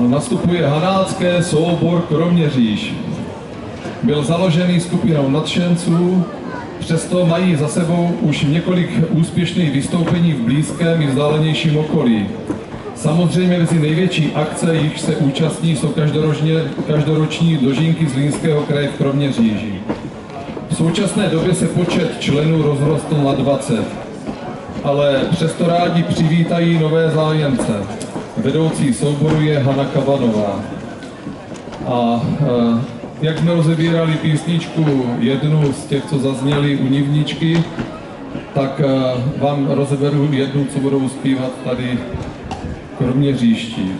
a nastupuje Hanácké soubor Kroměříž. Byl založený skupinou nadšenců, přesto mají za sebou už několik úspěšných vystoupení v blízkém i vzdálenějším okolí. Samozřejmě mezi největší akce, jich se účastní, jsou každoročně, každoroční dožínky z Línského kraje v Kroměříži. V současné době se počet členů rozrostl na 20, ale přesto rádi přivítají nové zájemce. Vedoucí souboru je Hana Kavanová. A e, jak jsme rozebírali písničku jednu z těch, co zazněly u Nivničky, tak e, vám rozeberu jednu, co budou zpívat tady kromě říští.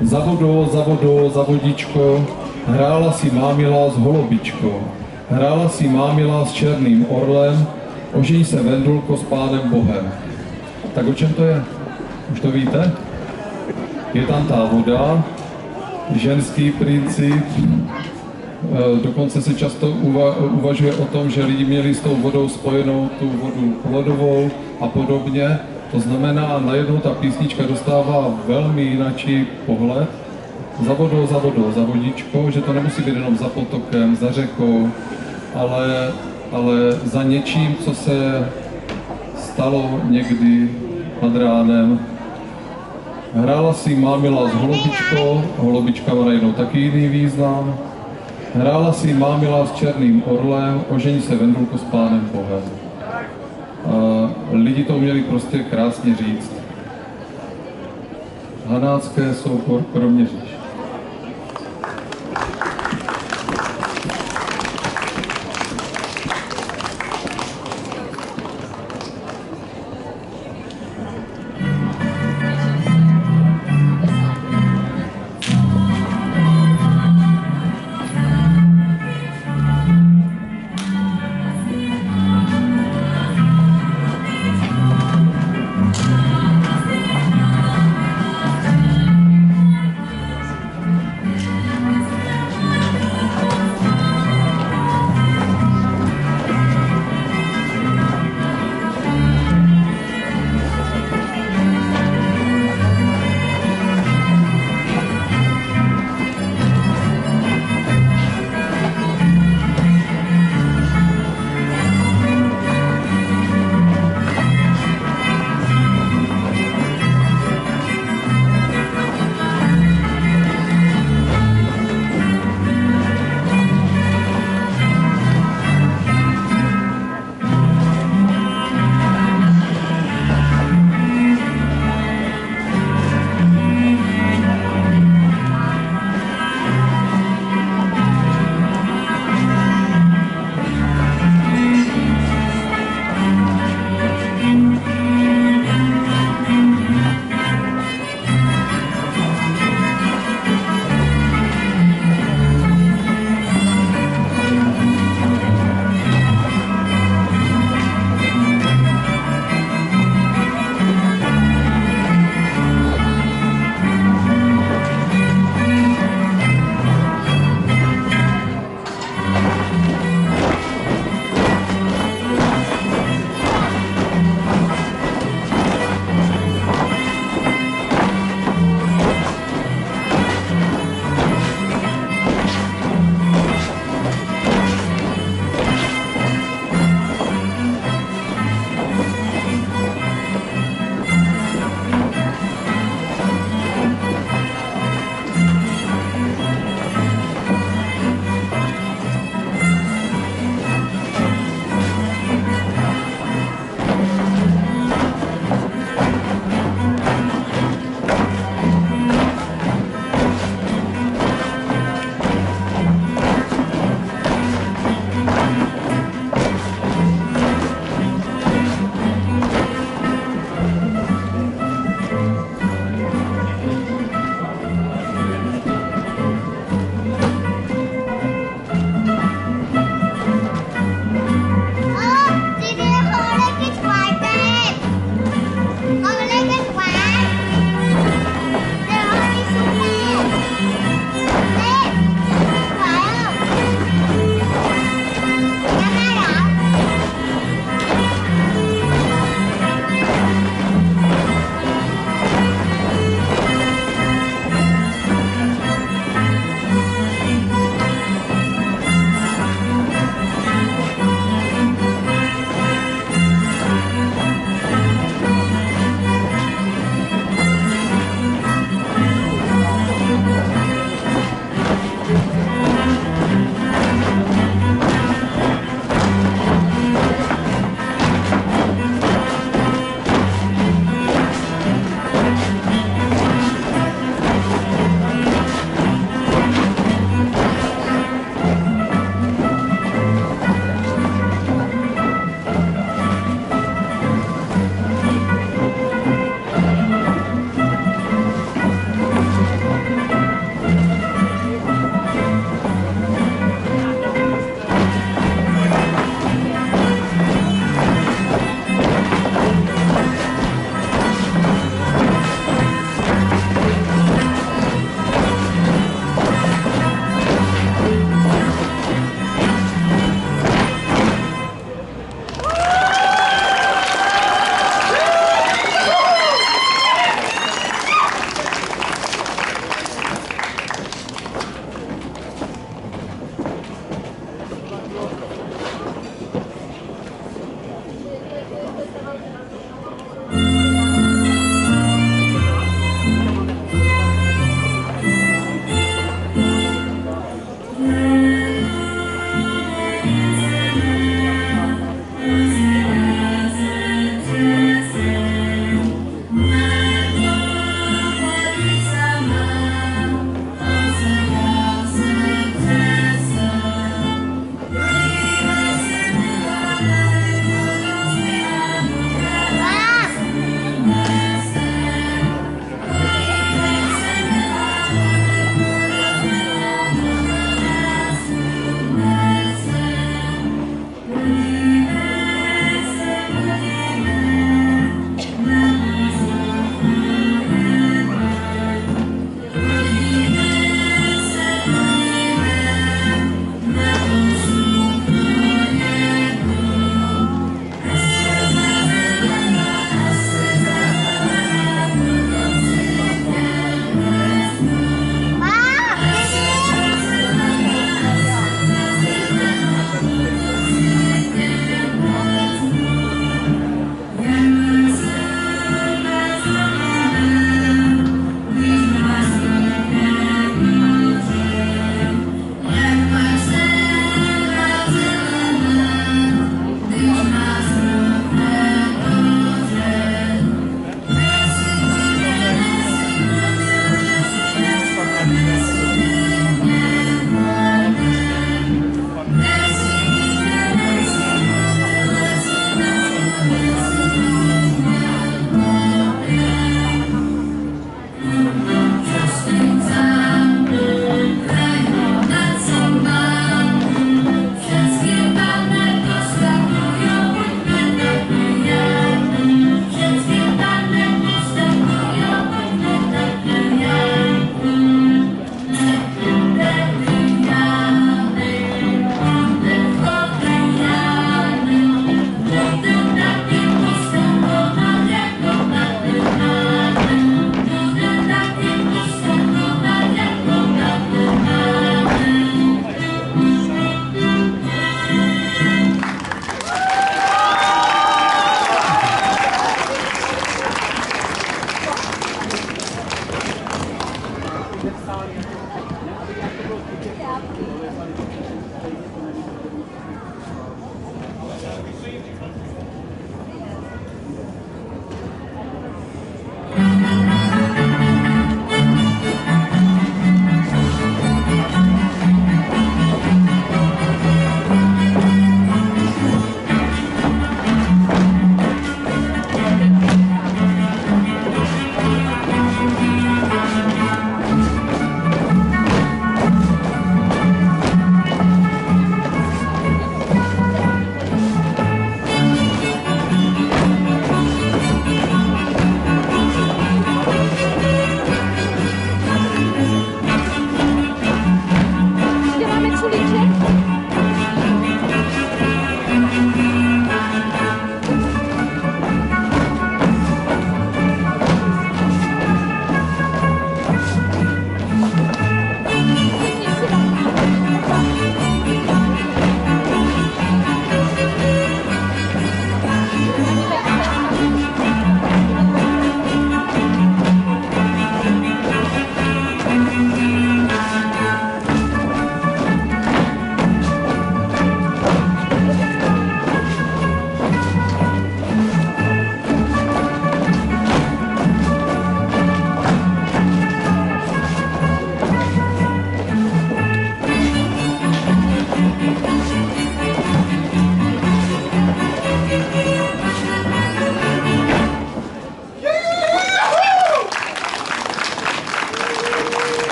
Za vodou, za vodou, za vodičko, hrála si mámila s holobičkou. Hrála si mámila s černým orlem, ožení se vendulko s pánem Bohem. Tak o čem to je? Už to víte? Je tam ta voda, ženský princip, e, dokonce se často uva, uvažuje o tom, že lidi měli s tou vodou spojenou tu vodu plodovou a podobně. To znamená, najednou ta písnička dostává velmi jinačí pohled. Za vodou, za vodou, za vodičkou, že to nemusí být jenom za potokem, za řekou, ale, ale za něčím, co se stalo někdy nad ránem. Hrála si mámila s holobičkou, holobička má najednou taky jiný význam. Hrála si mámila s černým orlem, ožení se vendulko s pánem Bohem. A lidi to uměli prostě krásně říct. Hanácké soubor Kroměříž.